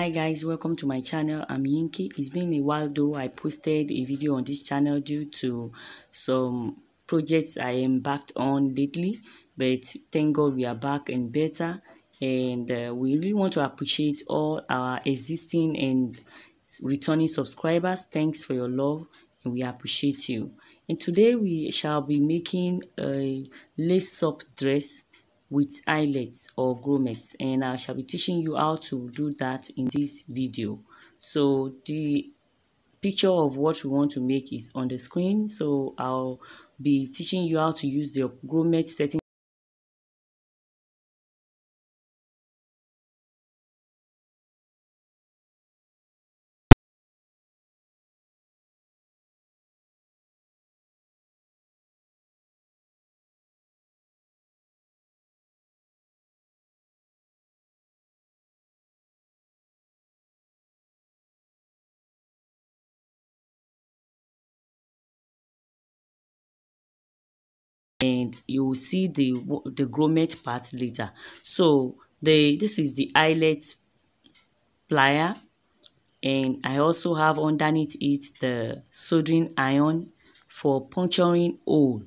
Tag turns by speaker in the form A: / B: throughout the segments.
A: Hi guys, welcome to my channel. I'm Yinky. It's been a while though I posted a video on this channel due to some projects I embarked on lately. But thank God we are back and better. And uh, we really want to appreciate all our existing and returning subscribers. Thanks for your love and we appreciate you. And today we shall be making a lace-up dress with eyelets or grommets and I shall be teaching you how to do that in this video. So the picture of what we want to make is on the screen. So I'll be teaching you how to use the grommet setting and you will see the the grommet part later. So the this is the eyelet plier and i also have underneath it the soldering iron for puncturing hole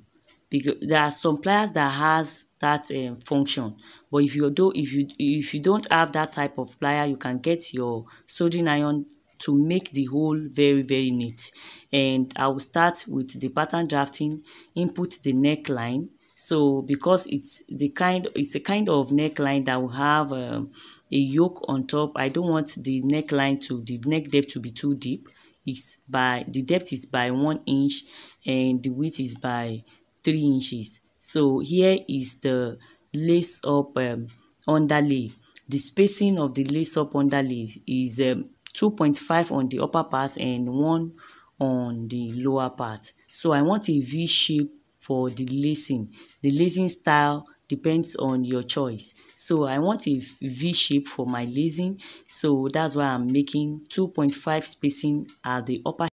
A: because there are some pliers that has that um, function. But if you do if you if you don't have that type of plier you can get your soldering iron to make the hole very very neat. And I will start with the pattern drafting input the neckline. So because it's the kind it's a kind of neckline that will have um, a yoke on top I don't want the neckline to the neck depth to be too deep. It's by the depth is by one inch and the width is by three inches. So here is the lace up um, underlay. The spacing of the lace up underlay is um, 2.5 on the upper part and 1 on the lower part. So I want a V shape for the lacing. The lacing style depends on your choice. So I want a V shape for my lacing. So that's why I'm making 2.5 spacing at the upper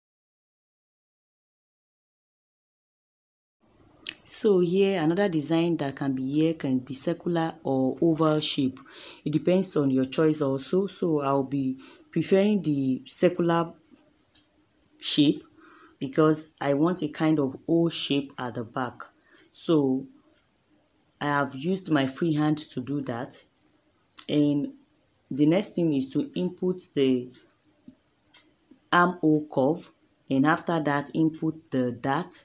A: So here another design that can be here can be circular or oval shape. It depends on your choice also. So I'll be preferring the circular shape because I want a kind of O shape at the back. So I have used my free hand to do that. And the next thing is to input the armhole curve and after that input the dart.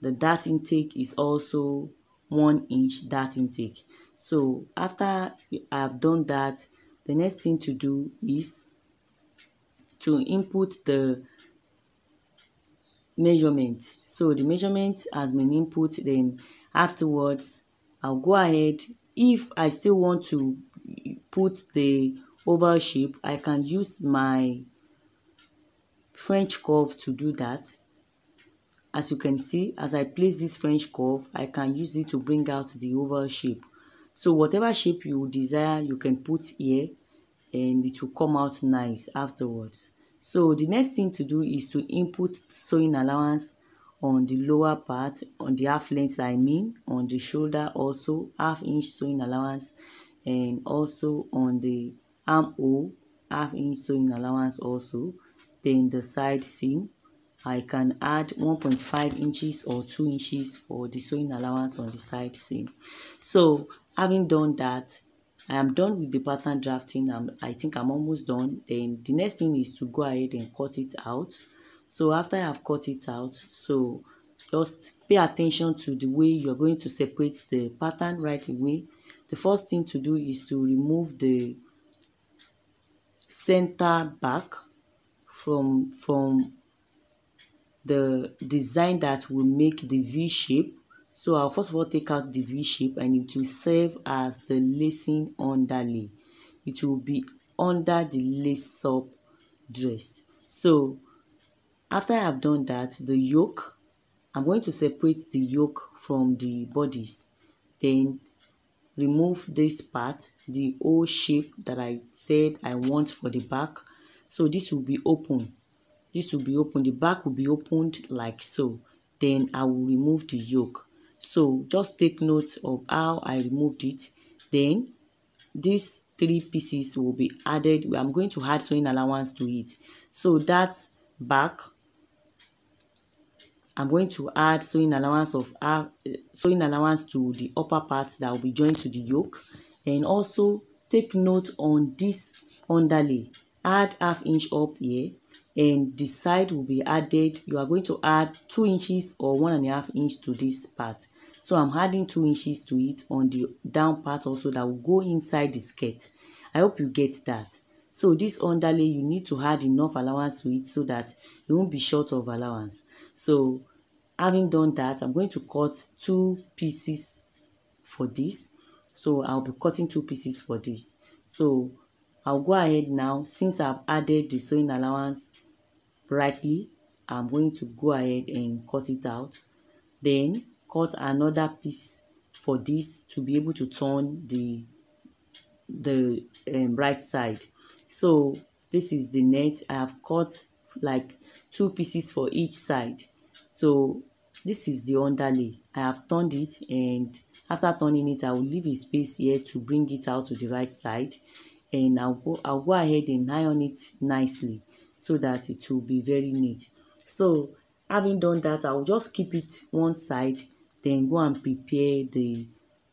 A: The dart intake is also one inch dart intake. So after I've done that, the next thing to do is to input the measurement. So the measurement has been input then afterwards I'll go ahead if I still want to put the oval shape I can use my French curve to do that. As you can see as I place this French curve I can use it to bring out the oval shape. So whatever shape you desire you can put here and it will come out nice afterwards. So the next thing to do is to input sewing allowance on the lower part, on the half length I mean, on the shoulder also, half inch sewing allowance and also on the armhole, half inch sewing allowance also. Then the side seam, I can add 1.5 inches or 2 inches for the sewing allowance on the side seam. So having done that, I am done with the pattern drafting. I'm, I think I'm almost done. Then the next thing is to go ahead and cut it out. So after I have cut it out, so just pay attention to the way you're going to separate the pattern right away. The first thing to do is to remove the center back from from the design that will make the V shape so I'll first of all take out the V shape and it will serve as the lacing underlay. It will be under the lace up dress. So after I have done that, the yoke, I'm going to separate the yoke from the bodice. Then remove this part, the O shape that I said I want for the back. So this will be open. This will be open. The back will be opened like so. Then I will remove the yoke. So just take note of how I removed it. Then these three pieces will be added. I'm going to add sewing allowance to it. So that back i'm going to add sewing allowance of uh, sewing allowance to the upper part that will be joined to the yoke. And also take note on this underlay. Add half inch up here and the side will be added. You are going to add two inches or one and a half inch to this part. So i'm adding two inches to it on the down part also that will go inside the skirt. I hope you get that. So this underlay you need to add enough allowance to it so that you won't be short of allowance. So having done that i'm going to cut two pieces for this. So i'll be cutting two pieces for this. So i'll go ahead now. Since i've added the sewing allowance rightly i'm going to go ahead and cut it out. Then cut another piece for this to be able to turn the the um, right side. So this is the net. I have cut like two pieces for each side. So this is the underlay. I have turned it and after turning it i will leave a space here to bring it out to the right side. And i'll go i'll go ahead and iron it nicely so that it will be very neat. So having done that i'll just keep it one side then go and prepare the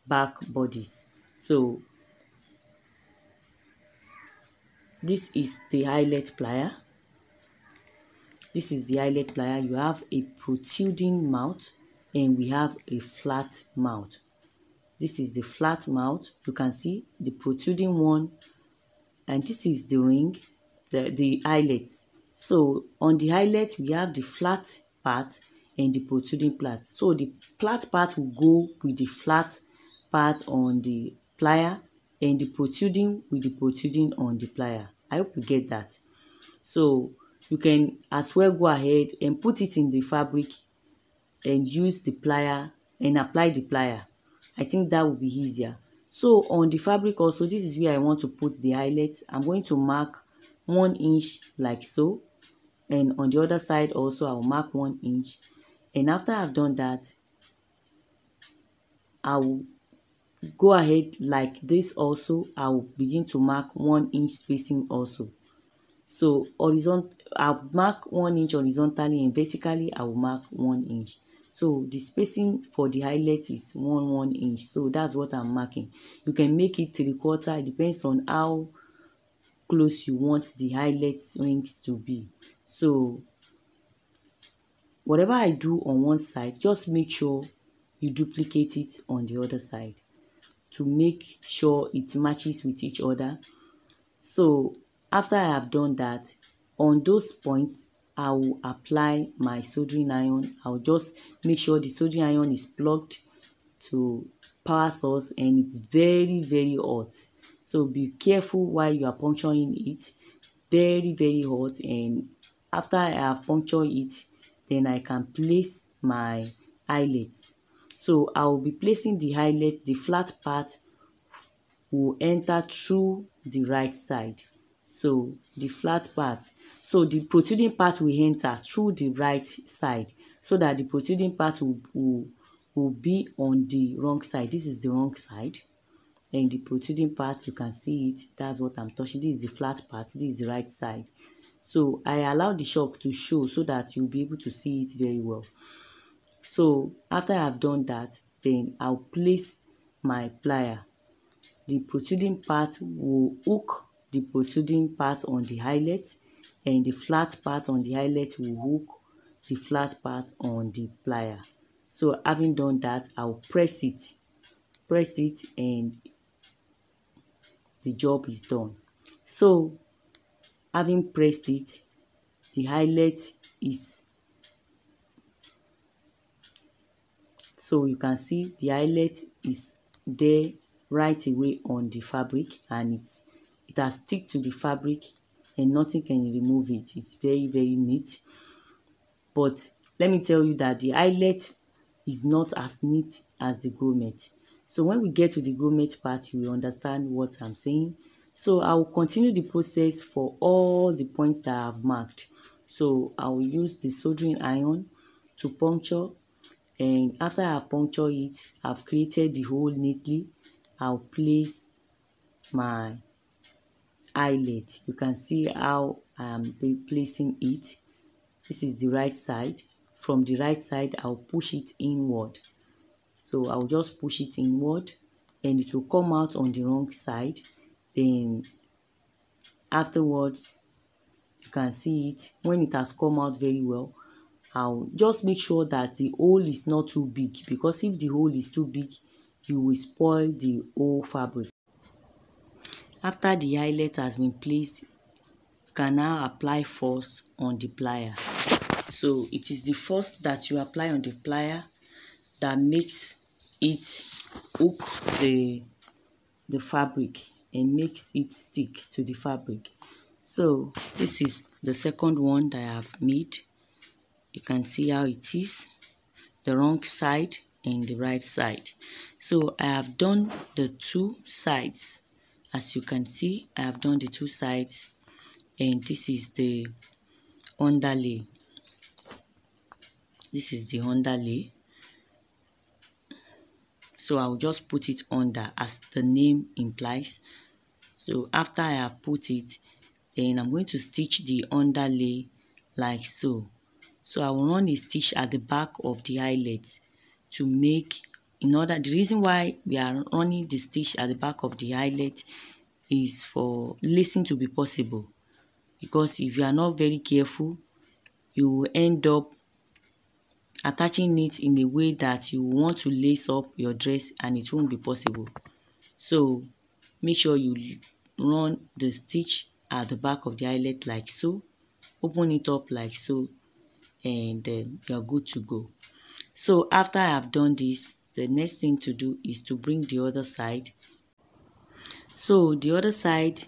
A: back bodice. So this is the eyelet plier. This is the eyelet plier. You have a protruding mouth and we have a flat mouth. This is the flat mouth. You can see the protruding one and this is the ring the, the eyelets. So on the eyelet, we have the flat part and the protruding part. So the flat part will go with the flat part on the plier and the protruding with the protruding on the plier. I hope you get that. So you can as well go ahead and put it in the fabric and use the plier and apply the plier. I think that will be easier. So on the fabric also, this is where I want to put the eyelets. I'm going to mark one inch like so. And on the other side also I'll mark one inch. And after I've done that I'll go ahead like this also. I'll begin to mark one inch spacing also. So horizontal I'll mark one inch horizontally and vertically I will mark one inch. So the spacing for the eyelet is one one inch. So that's what I'm marking. You can make it three quarter. It depends on how close you want the eyelet rings to be. So whatever I do on one side just make sure you duplicate it on the other side to make sure it matches with each other. So after I have done that on those points I will apply my soldering iron. I'll just make sure the soldering iron is plugged to power source and it's very very hot so be careful while you are puncturing it. Very very hot. And after i have punctured it then i can place my eyelets so i will be placing the eyelet the flat part will enter through the right side. So the flat part. So the protruding part will enter through the right side. So that the protruding part will, will, will be on the wrong side. This is the wrong side and the protruding part you can see it. That's what i'm touching. This is the flat part. This is the right side. So i allow the shock to show so that you'll be able to see it very well. So after i've done that then i'll place my plier. The protruding part will hook the protruding part on the eyelet and the flat part on the eyelet will hook the flat part on the plier. So having done that i'll press it press it and the job is done. So having pressed it the eyelet is so you can see the eyelet is there right away on the fabric and it's it has stick to the fabric and nothing can remove it. It's very very neat. But let me tell you that the eyelet is not as neat as the grommet So when we get to the grommet part, you will understand what I'm saying. So I will continue the process for all the points that I have marked. So I will use the soldering iron to puncture and after I have punctured it, I've created the hole neatly. I'll place my eyelet you can see how I am placing it this is the right side from the right side I'll push it inward so I'll just push it inward and it will come out on the wrong side. Then afterwards you can see it. When it has come out very well I'll just make sure that the hole is not too big because if the hole is too big you will spoil the whole fabric. After the eyelet has been placed you can now apply force on the plier. So it is the force that you apply on the plier that makes it hook the the fabric and makes it stick to the fabric. So this is the second one that I have made. You can see how it is the wrong side and the right side. So I have done the two sides. As you can see I have done the two sides and this is the underlay. This is the underlay so I'll just put it under as the name implies. So after I have put it then I'm going to stitch the underlay like so. So I will run a stitch at the back of the eyelet to make in order the reason why we are running the stitch at the back of the eyelet is for lacing to be possible. Because if you are not very careful you will end up attaching it in a way that you want to lace up your dress and it won't be possible. So make sure you run the stitch at the back of the eyelet like so open it up like so and then you're good to go. So after I have done this the next thing to do is to bring the other side. So the other side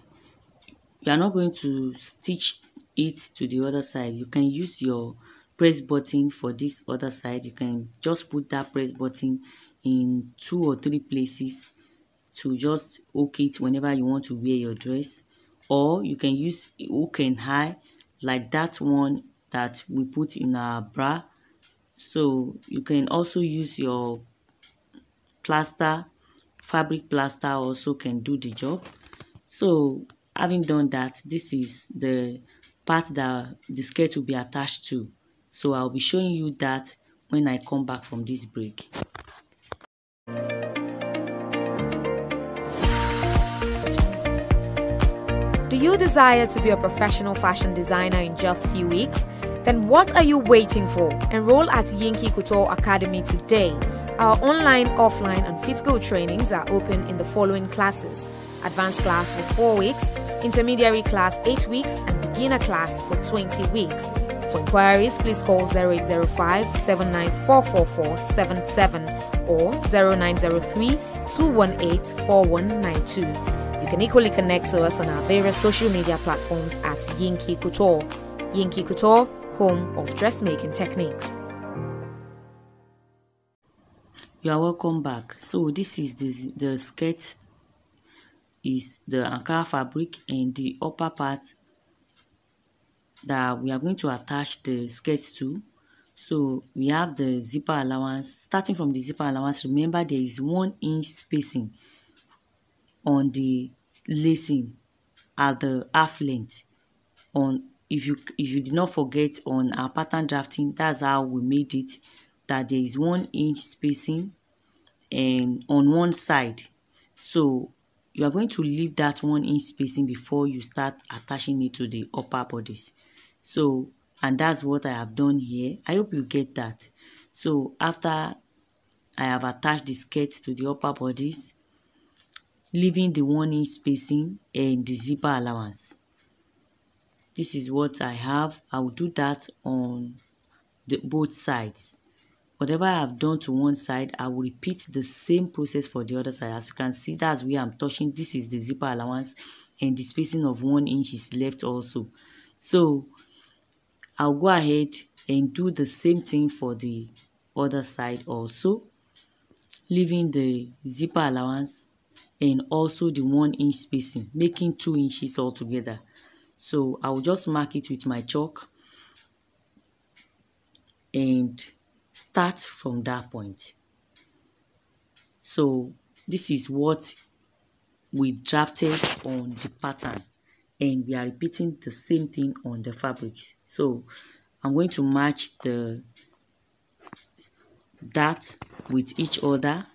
A: you are not going to stitch it to the other side. You can use your press button for this other side. You can just put that press button in two or three places to just hook it whenever you want to wear your dress. Or you can use hook and eye like that one that we put in our bra. So you can also use your plaster fabric plaster also can do the job. So having done that this is the part that the skirt will be attached to so I'll be showing you that when I come back from this break.
B: Do you desire to be a professional fashion designer in just few weeks? Then what are you waiting for? Enroll at Yinky Couture Academy today. Our online, offline, and physical trainings are open in the following classes advanced class for 4 weeks, intermediary class 8 weeks, and beginner class for 20 weeks. For inquiries, please call 0805 794477 or 0903 218 4192. You can equally connect to us on our various social media platforms at Yinky Couture. Yinky Couture, home of dressmaking techniques.
A: You are welcome back. So this is the, the skirt is the Ankara fabric and the upper part that we are going to attach the skirt to. So we have the zipper allowance. Starting from the zipper allowance, remember there is one inch spacing on the lacing at the half length. On if you if you did not forget on our pattern drafting, that's how we made it. That there is one inch spacing and on one side. So you are going to leave that one inch spacing before you start attaching it to the upper bodice so and that's what i have done here. I hope you get that. So after i have attached the skirt to the upper bodice leaving the one inch spacing and the zipper allowance. This is what i have. I will do that on the both sides. Whatever i have done to one side i will repeat the same process for the other side. As you can see that's where i'm touching. This is the zipper allowance and the spacing of one inch is left also. So I'll go ahead and do the same thing for the other side also leaving the zipper allowance and also the one inch spacing making two inches altogether. So I will just mark it with my chalk and start from that point. So this is what we drafted on the pattern and we are repeating the same thing on the fabric. So i'm going to match the that with each other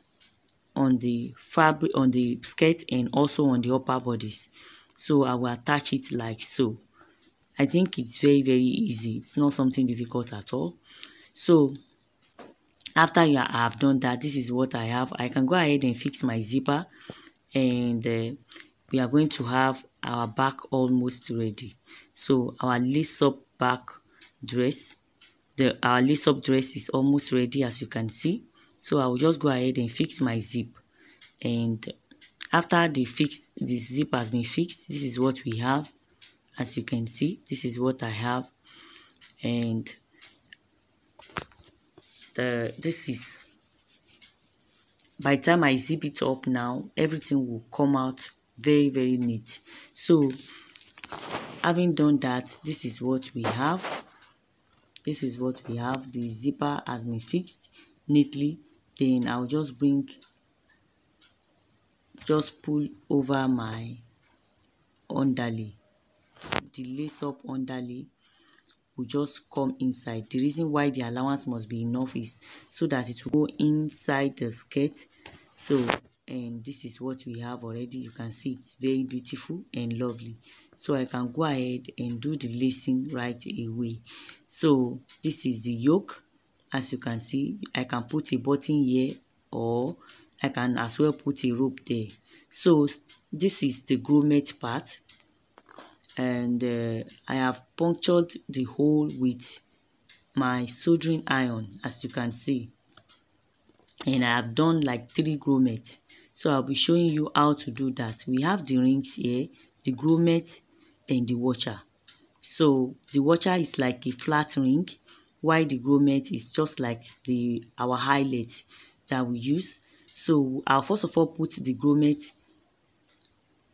A: on the fabric on the skirt and also on the upper bodice. So i will attach it like so. I think it's very very easy. It's not something difficult at all. So after you have done that this is what i have. I can go ahead and fix my zipper and uh, we are going to have our back almost ready. So our lace up back dress the our lace up dress is almost ready as you can see. So i will just go ahead and fix my zip. And after the fix the zip has been fixed this is what we have. As you can see this is what i have. And the this is by the time I zip it up now everything will come out very very neat. So having done that this is what we have. This is what we have. The zipper has been fixed neatly. Then I'll just bring just pull over my underlay. The lace up underlay will just come inside. The reason why the allowance must be enough is so that it will go inside the skirt. So, and this is what we have already. You can see it's very beautiful and lovely. So I can go ahead and do the lacing right away. So this is the yoke. As you can see, I can put a button here or I can as well put a rope there. So this is the grommet part and uh, I have punctured the hole with my soldering iron as you can see and I have done like three grommets. So I'll be showing you how to do that. We have the rings here the grommet and the washer so the washer is like a flat ring while the grommet is just like the our eyelet that we use. So I'll first of all put the grommet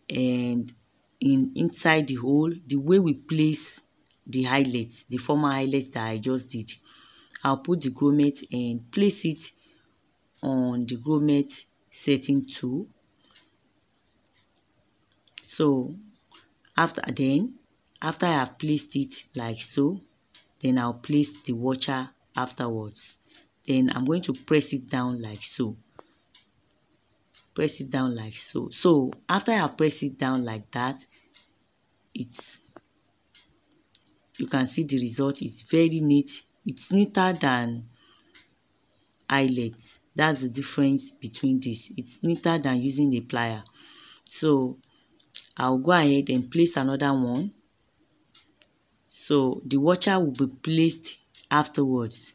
A: and in inside the hole the way we place the eyelets the former eyelets that I just did. I'll put the grommet and place it on the grommet setting tool. So after then after I have placed it like so then I'll place the washer afterwards. Then I'm going to press it down like so. Press it down like so. So after I press it down like that it's you can see the result is very neat. It's neater than eyelets that's the difference between this. It's neater than using a plier. So I'll go ahead and place another one. So the washer will be placed afterwards.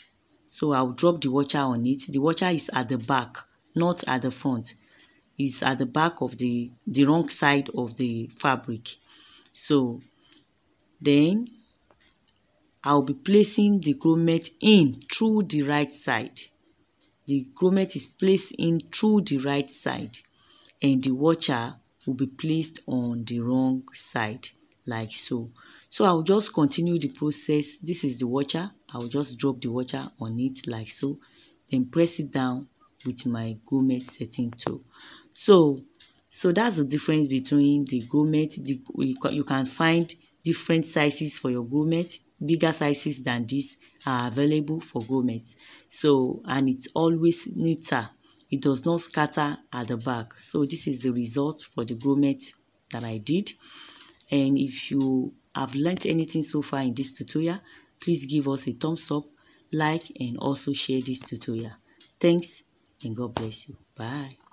A: So I'll drop the washer on it. The washer is at the back not at the front. Is at the back of the the wrong side of the fabric. So then I'll be placing the grommet in through the right side the grommet is placed in through the right side and the washer will be placed on the wrong side like so. So I'll just continue the process. This is the washer I'll just drop the washer on it like so then press it down with my grommet setting tool. So so that's the difference between the grommet. The, you can find different sizes for your grommet bigger sizes than this are available for grommet so and it's always neater it does not scatter at the back. So this is the result for the grommet that i did. And if you have learned anything so far in this tutorial please give us a thumbs up like and also share this tutorial. Thanks and god bless you. Bye